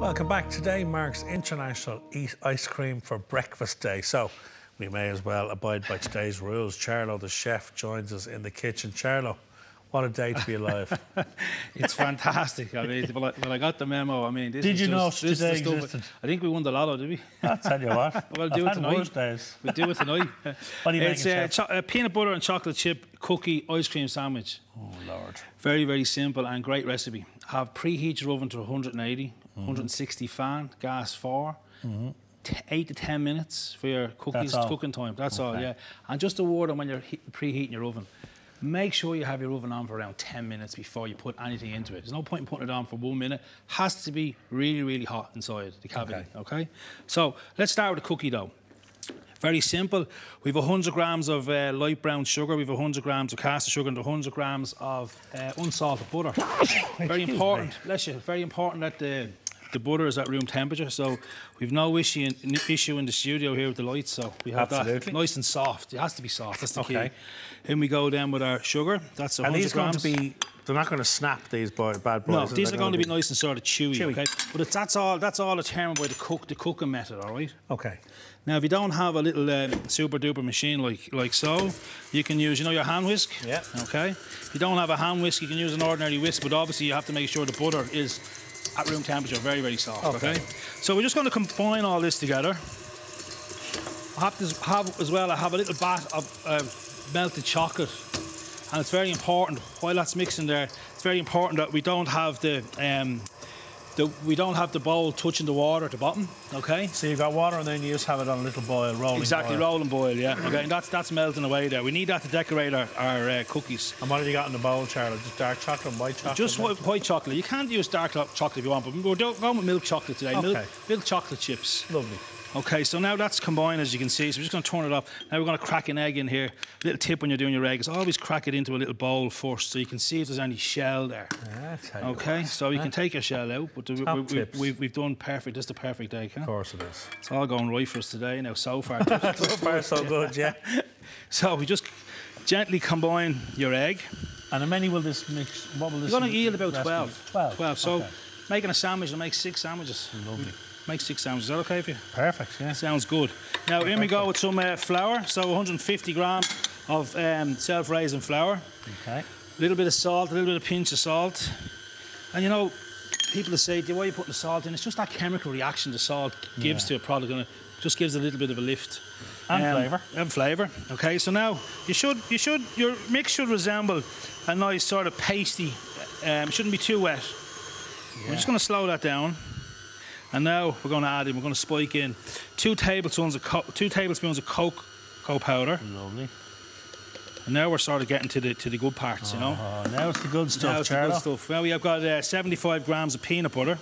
Welcome back. Today marks International Eat Ice Cream for Breakfast Day. So we may as well abide by today's rules. Charlo, the chef, joins us in the kitchen. Charlo, what a day to be alive. it's fantastic. I mean, when I, I got the memo, I mean, this Did is you just, know today existed? I think we won the lotto, did we? I'll tell you what. We'll I've do it tonight. days. We'll do it tonight. What are you it's making, uh, cho- a peanut butter and chocolate chip cookie ice cream sandwich. Oh, Lord. Very, very simple and great recipe. Have preheat your oven to 180, Mm-hmm. 160 fan, gas 4. T- eight to ten minutes for your cookies cooking time. That's all, yeah. And just a word on when you're he- preheating your oven. Make sure you have your oven on for around 10 minutes before you put anything into it. There's no point in putting it on for one minute. Has to be really, really hot inside the cavity. Okay. So let's start with the cookie dough. Very simple. We've 100 grams of uh, light brown sugar. We've 100 grams of caster sugar and 100 grams of uh, unsalted butter. very important. me. Bless you. Very important that the the butter is at room temperature. So we've no issue in, issue in the studio here with the lights. So we have Absolutely. that nice and soft. It has to be soft. That's the Okay. key. In we go then with our sugar. That's 100 Are these going grams. to be... They're not going to snap, these bad boys. No, these are going to be nice and sort of chewy, Chewy. okay? But it's, that's all. That's all determined by the cook, the cooking method, all right? Okay. Now, if you don't have a little um, super duper machine like like so, you can use, you know, your hand whisk. Yeah. Okay. If you don't have a hand whisk, you can use an ordinary whisk, but obviously you have to make sure the butter is at room temperature, very very soft. Okay. Okay. So we're just going to combine all this together. I have to have as well. I have a little bat of uh, melted chocolate, and it's very important while that's mixing there. It's very important that we don't have the. Um, the, we don't have the bowl touching the water at the bottom, okay? So you've got water and then you just have it on a little boil, rolling Exactly, boil. roll and boil, yeah. Okay, and that's that's melting away there. We need that to decorate our, our uh, cookies. And what have you got in the bowl, Charlotte? Just dark chocolate and white chocolate? Just white, white chocolate. You can't use dark chocolate if you want, but we're going with milk chocolate today. Milk, Okay. milk chocolate chips. Lovely. Okay, so now that's combined, as you can see. So we're just going to turn it up. Now we're going to crack an egg in here. A Little tip when you're doing your egg is always crack it into a little bowl first, so you can see if there's any shell there. Ah, you Okay, what. so you can take your shell out, but we, Top we, we, tips. we've, we've done perfect. This is the perfect egg. Huh? Of course it is. It's all going right for us today now so far. So far, so good, yeah. So we just gently combine your egg. And how many will this mix? What will this? You're going to yield about recipe- 12. 12. 12. So okay. making a sandwich, will make six sandwiches. Lovely. Make six sandwiches. Is that okay for you? Perfect, yeah. Sounds good. Now, in we go with some uh, flour. So 150 gram of um, self-raising flour. Okay. A little bit of salt, a little bit of pinch of salt. And you know, people that say, why are you putting the salt in? It's just that chemical reaction the salt gives to a product and it just gives a little bit of a lift. And Um, flavour. And flavour. Okay, so now you should you should your mix should resemble a nice sort of pasty. Um, it shouldn't be too wet. We're just going to slow that down. And now we're going to add in, we're going to spike in two tablespoons of co- two tablespoons of cocoa powder. Lovely. And now we're sort of getting to the to the good parts, you know. Oh, now it's the good stuff, Now it's the good stuff. Well, we have got uh, 75 grams of peanut butter.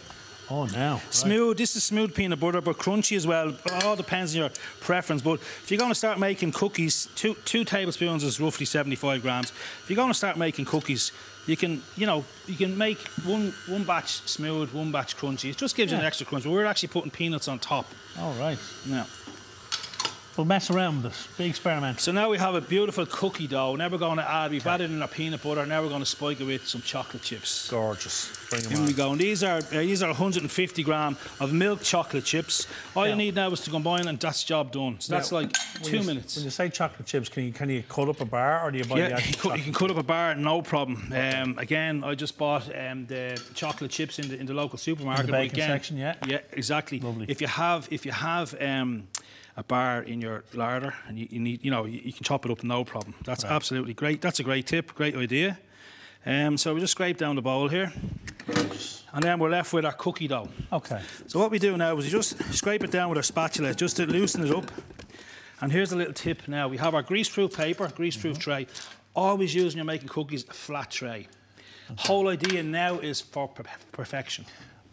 Oh, now. right. Smooth. This is smooth peanut butter, but crunchy as well. It all depends on your preference. But if you're going to start making cookies, two two tablespoons is roughly 75 grams. If you're going to start making cookies, you can you know you can make one one batch smooth, one batch crunchy. It just gives you an extra crunch. But we're actually putting peanuts on top All right. now. We'll mess around with this. Be experimental. So now we have a beautiful cookie dough. Now we're going to add. We've added in our peanut butter. Now we're going to spike it with some chocolate chips. Gorgeous. Bring them Here on. we go. And these are uh, these are 150 gram of milk chocolate chips. All Yeah. you need now is to combine, and that's job done. So that's Now, like two you- minutes. When you say chocolate chips, can you can you cut up a bar or do you buy the Yeah, you, actual cut, you can chocolate? cut up a bar, no problem. Um, again, I just bought um, the chocolate chips in the, in the local supermarket. In the but bacon again, section, yeah? yeah, exactly. Lovely. If you have if you have um, a bar in your larder and you, you need, you know, you, you can chop it up, no problem. That's absolutely great. That's a great tip, great idea. Um, so we just scrape down the bowl here, and then we're left with our cookie dough. Okay. So what we do now is we just scrape it down with our spatula just to loosen it up. And here's a little tip now. We have our greaseproof paper, greaseproof Mm-hmm. tray. Always use when you're making cookies a flat tray. Whole idea now is for per- perfection.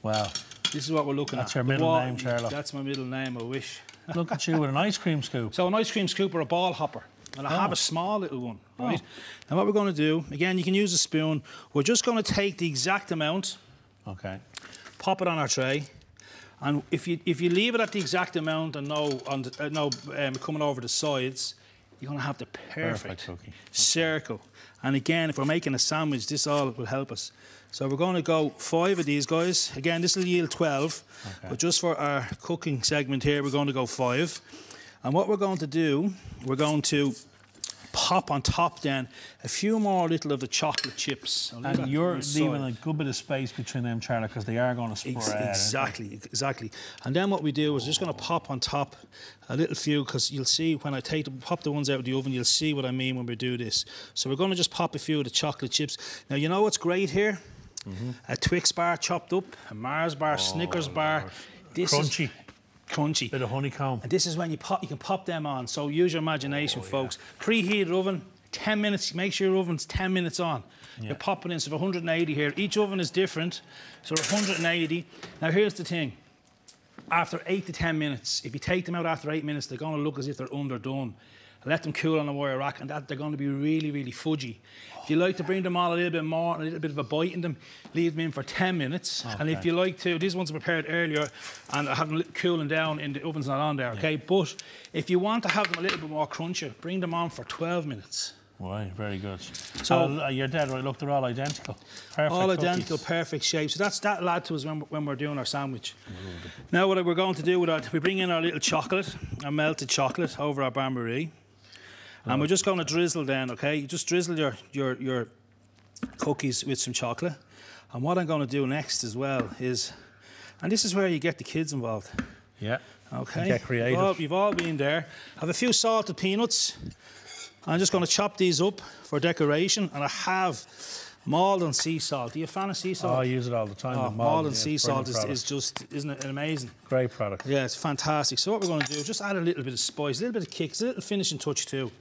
Wow. This is what we're looking That's at. your middle name, Charlo. That's my middle name, I wish. Look at you with an ice cream scoop. So an ice cream scoop or a ball hopper. And I have Oh. a small little one, right? And what we're going to do, again, you can use a spoon. We're just going to take the exact amount Okay. pop it on our tray, and if you if you leave it at the exact amount and no on the, uh, no um, coming over the sides, you're gonna have the perfect, Perfect cookie. circle. And again, if we're making a sandwich, this all will help us. So we're going to go five of these guys. Again, this will yield 12, but just for our cooking segment here, we're going to go five. And what we're going to do, we're going to pop on top then a few more little of the chocolate chips. And you're leaving a good bit of space between them, Charlie, because they are going to spread. Ex- exactly, exactly. And then what we do is just going to pop on top a little few because you'll see when I take the, pop the ones out of the oven, you'll see what I mean when we do this. So we're going to just pop a few of the chocolate chips. Now you know what's great here? Mm-hmm. A Twix bar chopped up, a Mars bar, Snickers bar. This Oh, Crunchy. is crunchy. Bit of honeycomb. And this is when you pop, you can pop them on. So use your imagination, Oh, folks. Preheated oven, 10 minutes. Make sure your oven's 10 minutes on. You're popping in. So for 180 here. Each oven is different. So 180. Now here's the thing. After eight to 10 minutes, if you take them out after eight minutes, they're going to look as if they're underdone. Let them cool on a wire rack, and that they're going to be really, really fudgy. If you like to bring them on a little bit more, and a little bit of a bite in them, leave them in for 10 minutes. And if you like to, these ones are prepared earlier, and I have them li- cooling down in the oven's not on there, okay? But if you want to have them a little bit more crunchier, bring them on for 12 minutes. Right, very good. So- uh, you're dead right. Look, they're all identical. Perfect. All cookies. identical, perfect shape. So that's that lad to us when, we're- when we're doing our sandwich. Now what we're going to do with our, we bring in our little chocolate, our melted chocolate over our bain. And we're just going to drizzle then, okay? You just drizzle your, your, your cookies with some chocolate. And what I'm going to do next as well is, and this is where you get the kids involved. Yeah. Okay. Get creative. You've all, you've all been there. Have a few salted peanuts. I'm just going to chop these up for decoration, and I have Maldon sea salt. Are you a fan of sea Oh, salt? I use it all the time. Oh, Maldon yeah, sea salt is, is just, isn't it amazing? great product. Yeah, it's fantastic. So what we're going to do is just add a little bit of spice, a little bit of kick, a little finishing touch too.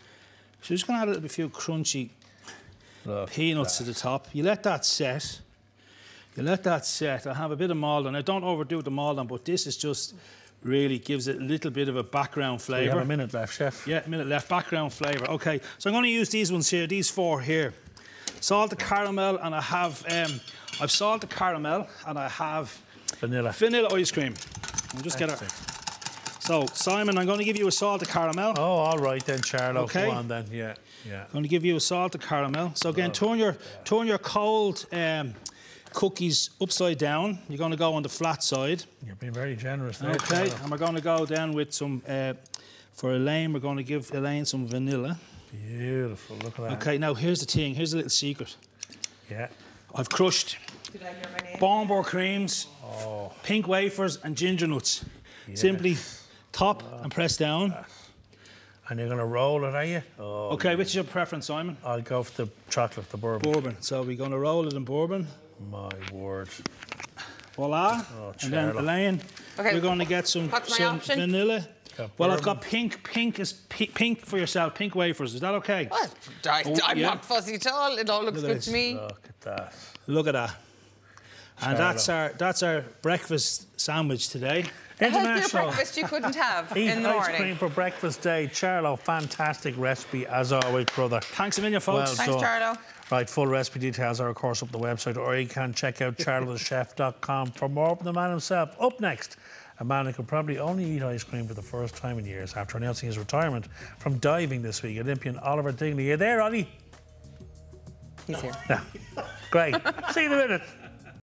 So just going to add a little few crunchy Look, peanuts to the top. You let that set. You let that set. I have a bit of Maldon. I don't overdo the Maldon, but this is just really gives it a little bit of a background we have flavour. a minute left, chef. Yeah, a minute left. Background flavour. Okay, so I'm going to use these ones here, these four here. Salted caramel, and I have um, I've salted the caramel, and I have Vanilla. vanilla ice cream. We'll just get it. So Simon, I'm going to give you a salted caramel. Oh, all right then, Charlo. Okay. Go on then. Yeah, yeah. I'm going to give you a salted caramel. So again, turn your turn your cold um, cookies upside down. You're going to go on the flat side. You're being very generous there. Okay, Charlo. and we're going to go down with some. Uh, for Elaine, we're going to give Elaine some vanilla. Beautiful. Look at that. Okay, now here's the thing. Here's a little secret. Yeah. I've crushed Did I hear my name? Bourbon creams, pink wafers, and ginger nuts. Simply top and press down. Uh, and you're going to roll it, are you? Oh, Okay, which is your preference, Simon? I'll go for the chocolate, the bourbon. Bourbon. So we're going to roll it in bourbon. My word. Voila. Oh, and then Charlotte. Elaine, Okay, we're going to get some, what's my some option? vanilla. Well, I've got pink. Pink is pi- pink for yourself. Pink wafers. Is that okay? What? I, Oh, I'm yeah. not fussy at all. It all looks Look good this. to me. Look at that. Look at that. And that's our that's our breakfast sandwich today. The healthier International. breakfast you couldn't have Eat in the ice morning. cream for breakfast day. Charlo, fantastic recipe as always, brother. Thanks a million, folks. Well Thanks, done. Charlo. Right, full recipe details are, of course, up the website, or you can check out charlothechef.com for more from the man himself. Up next, a man who could probably only eat ice cream for the first time in years after announcing his retirement from diving this week, Olympian Oliver Dingley. Are You there, Ollie? He's here. Yeah. Great. See you in a minute.